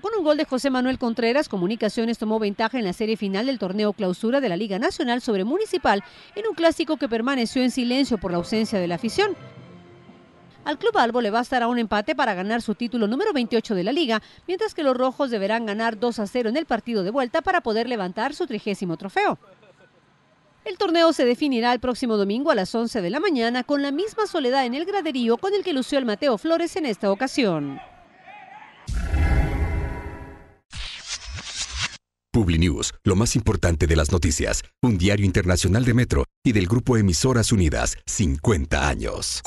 Con un gol de José Manuel Contreras, Comunicaciones tomó ventaja en la serie final del torneo clausura de la Liga Nacional sobre Municipal en un clásico que permaneció en silencio por la ausencia de la afición. Al Club Albo le bastará un empate para ganar su título número 28 de la liga, mientras que los rojos deberán ganar 2 a 0 en el partido de vuelta para poder levantar su trigésimo trofeo. El torneo se definirá el próximo domingo a las 11 de la mañana con la misma soledad en el graderío con el que lució el Mateo Flores en esta ocasión. Publinews, lo más importante de las noticias, un diario internacional de Metro y del grupo Emisoras Unidas, 50 años.